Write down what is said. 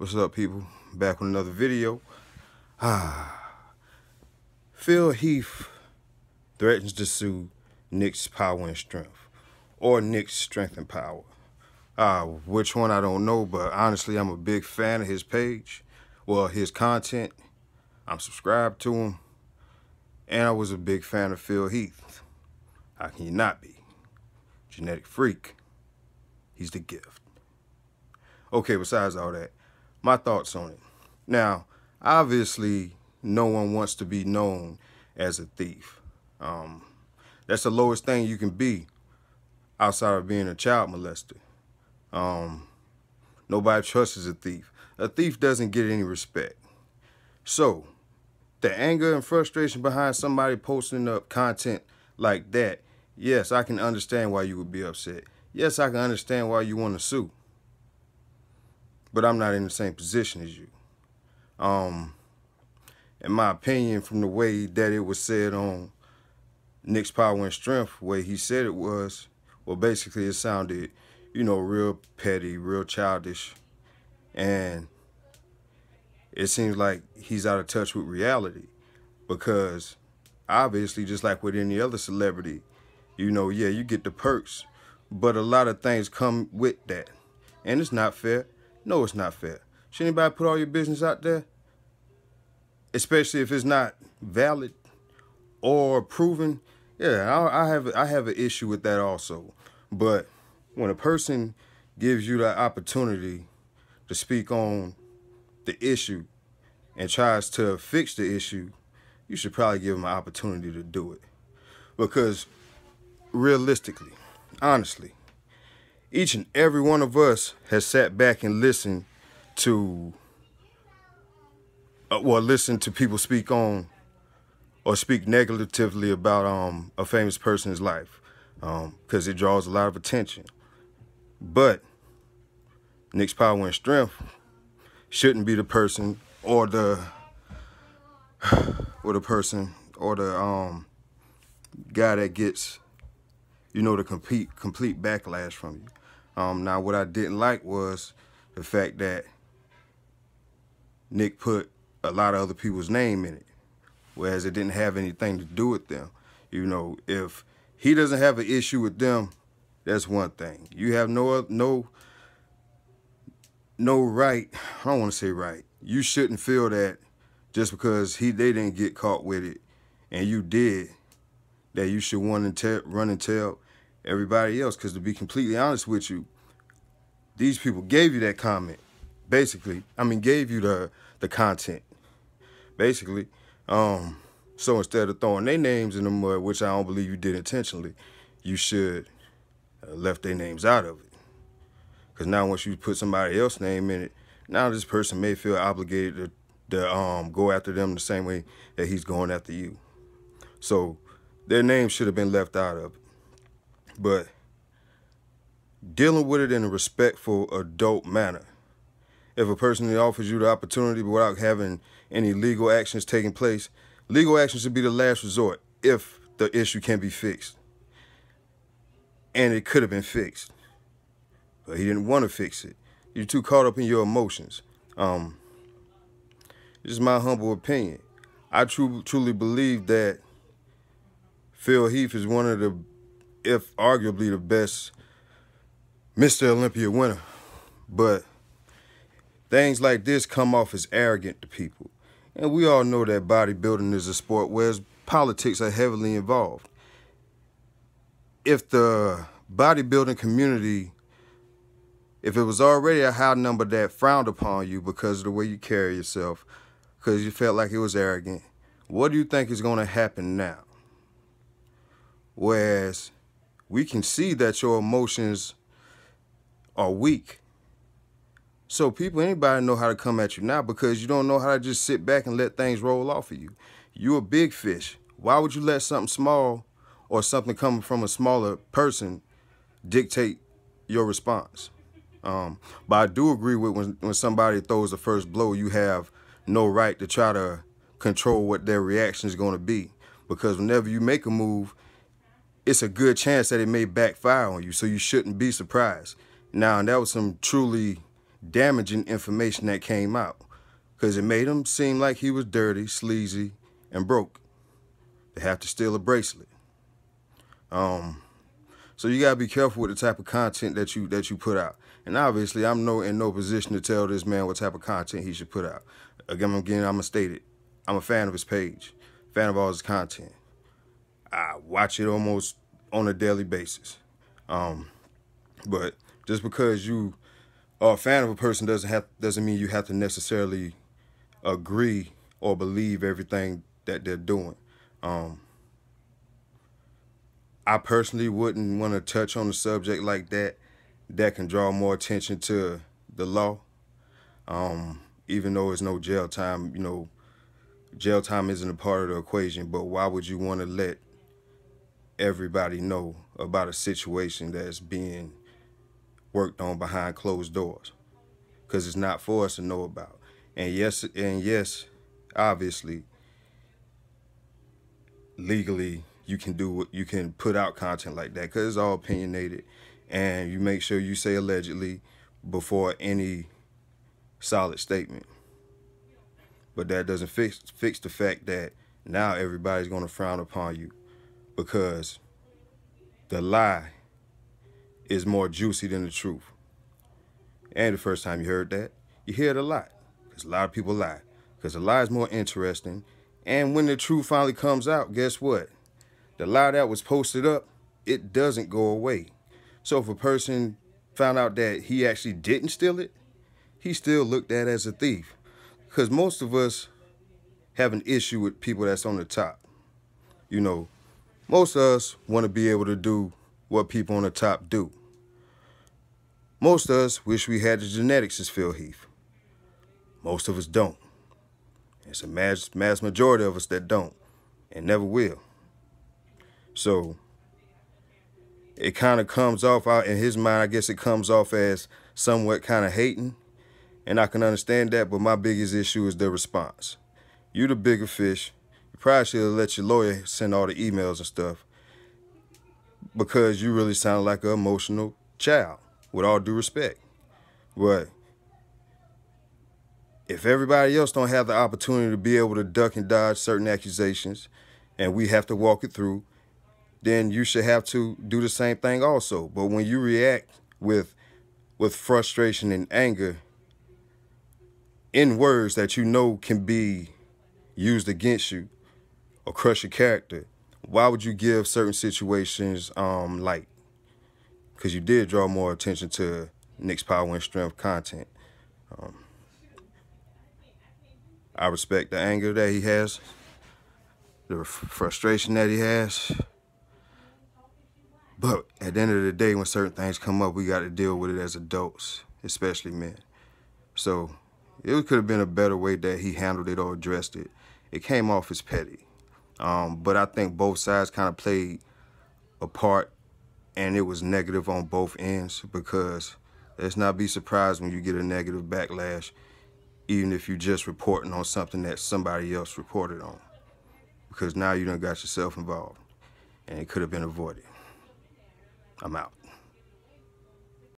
What's up, people? Back with another video. Ah. Phil Heath threatens to sue Nick's Power and Strength. Or Nick's Strength and Power. Uh, which one I don't know, but honestly, I'm a big fan of his page. Well, his content. I'm subscribed to him. And I was a big fan of Phil Heath. How can you not be? Genetic freak. He's the gift. Okay, besides all that, my thoughts on it. Now, obviously, no one wants to be known as a thief. Um, that's the lowest thing you can be outside of being a child molester. Um, nobody trusts a thief. A thief doesn't get any respect. So, the anger and frustration behind somebody posting up content like that, yes, I can understand why you would be upset. Yes, I can understand why you want to sue but I'm not in the same position as you. Um, in my opinion, from the way that it was said on Nick's Power and Strength, the way he said it was, well, basically it sounded, you know, real petty, real childish, and it seems like he's out of touch with reality because obviously, just like with any other celebrity, you know, yeah, you get the perks, but a lot of things come with that, and it's not fair. No, it's not fair. Should anybody put all your business out there? Especially if it's not valid or proven. Yeah, I, I have I have an issue with that also. But when a person gives you the opportunity to speak on the issue and tries to fix the issue, you should probably give them an opportunity to do it. Because realistically, honestly, each and every one of us has sat back and listened to, uh, well, listen to people speak on or speak negatively about um, a famous person's life because um, it draws a lot of attention. But Nick's power and strength shouldn't be the person or the or the person or the um, guy that gets you know the complete complete backlash from you. Um, now, what I didn't like was the fact that Nick put a lot of other people's name in it, whereas it didn't have anything to do with them. You know, if he doesn't have an issue with them, that's one thing. You have no no no right. I don't want to say right. You shouldn't feel that just because he they didn't get caught with it and you did that you should run and tell run and tell everybody else. Because to be completely honest with you, these people gave you that comment, basically. I mean, gave you the the content, basically. Um, so instead of throwing their names in the mud, which I don't believe you did intentionally, you should left their names out of it. Because now once you put somebody else's name in it, now this person may feel obligated to, to um, go after them the same way that he's going after you. So their name should have been left out of it. But dealing with it in a respectful, adult manner. If a person offers you the opportunity without having any legal actions taking place, legal action should be the last resort if the issue can be fixed. And it could have been fixed. But he didn't want to fix it. You're too caught up in your emotions. Um, this is my humble opinion. I truly, truly believe that Phil Heath is one of the if arguably the best Mr. Olympia winner. But things like this come off as arrogant to people. And we all know that bodybuilding is a sport where politics are heavily involved. If the bodybuilding community, if it was already a high number that frowned upon you because of the way you carry yourself, because you felt like it was arrogant, what do you think is going to happen now? Whereas we can see that your emotions are weak. So people, anybody know how to come at you now because you don't know how to just sit back and let things roll off of you. You're a big fish. Why would you let something small or something coming from a smaller person dictate your response? Um, but I do agree with when, when somebody throws the first blow, you have no right to try to control what their reaction is going to be. Because whenever you make a move, it's a good chance that it may backfire on you, so you shouldn't be surprised. Now, that was some truly damaging information that came out because it made him seem like he was dirty, sleazy, and broke. They have to steal a bracelet. Um, so you gotta be careful with the type of content that you that you put out. And obviously, I'm no in no position to tell this man what type of content he should put out. Again, again, I'm gonna state it. I'm a fan of his page, fan of all his content. I watch it almost on a daily basis. Um, but just because you are a fan of a person doesn't have doesn't mean you have to necessarily agree or believe everything that they're doing. Um, I personally wouldn't want to touch on a subject like that that can draw more attention to the law. Um, even though it's no jail time, you know, jail time isn't a part of the equation, but why would you want to let everybody know about a situation that's being worked on behind closed doors? Because it's not for us to know about. And yes, and yes, obviously, legally, you can do what you can put out content like that because it's all opinionated, and you make sure you say allegedly before any solid statement. But that doesn't fix fix the fact that now everybody's going to frown upon you because the lie is more juicy than the truth. And the first time you heard that, you hear it a lot because a lot of people lie because the lie is more interesting. And when the truth finally comes out, guess what? The lie that was posted up, it doesn't go away. So if a person found out that he actually didn't steal it, he still looked at as a thief. Because most of us have an issue with people that's on the top. You know, most of us want to be able to do what people on the top do. Most of us wish we had the genetics as Phil Heath. Most of us don't. It's a mass, mass majority of us that don't and never will. So it kind of comes off out in his mind, I guess it comes off as somewhat kind of hating and I can understand that, but my biggest issue is the response. You the bigger fish. You probably should have let your lawyer send all the emails and stuff because you really sound like an emotional child, with all due respect. But if everybody else don't have the opportunity to be able to duck and dodge certain accusations, and we have to walk it through, then you should have to do the same thing also. But when you react with with frustration and anger, in words that you know can be used against you or crush your character, why would you give certain situations um, light? Because you did draw more attention to Nick's power and strength content. Um, I respect the anger that he has, the frustration that he has. But at the end of the day, when certain things come up, we got to deal with it as adults, especially men. So it could have been a better way that he handled it or addressed it. It came off as petty. Um, but I think both sides kind of played a part and it was negative on both ends because let's not be surprised when you get a negative backlash, even if you're just reporting on something that somebody else reported on. Because now you done got yourself involved and it could have been avoided. I'm out.